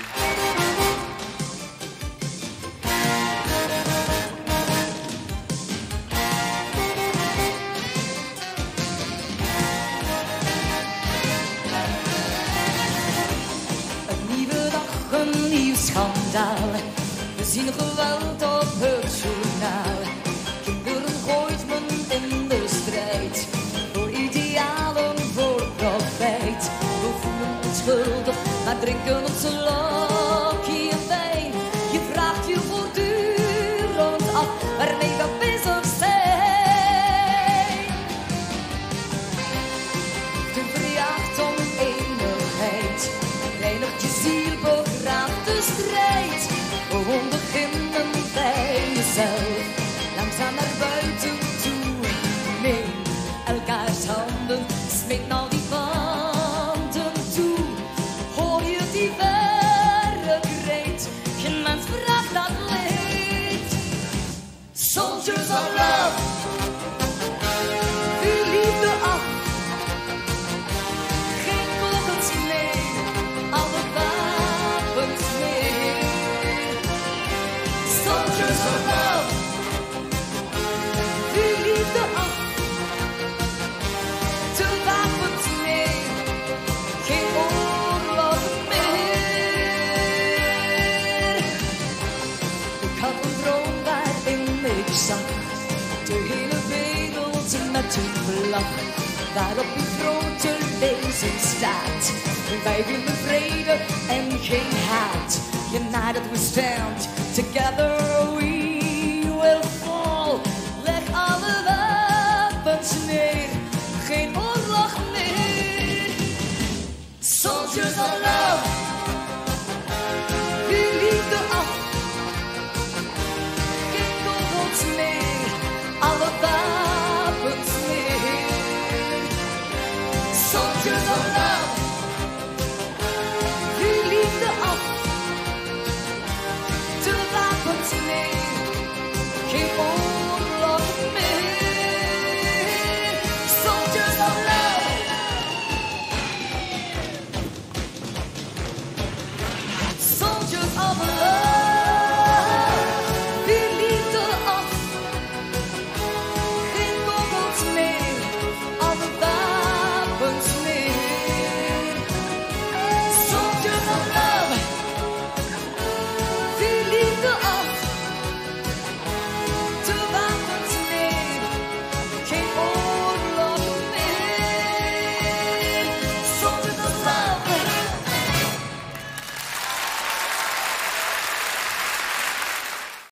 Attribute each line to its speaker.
Speaker 1: Een nieuwe dag, een nieuw schandaal. We zien geweld op het journaal. gonna tell long. Soldiers of love. Uw liefde af. Geen kogels meer, alle wapens meer. Soldiers of love, sak Du hele to til naturen Der oppe ifra til Basingstad Vei the fredag and geen haat United we stand, together we 从此，从那。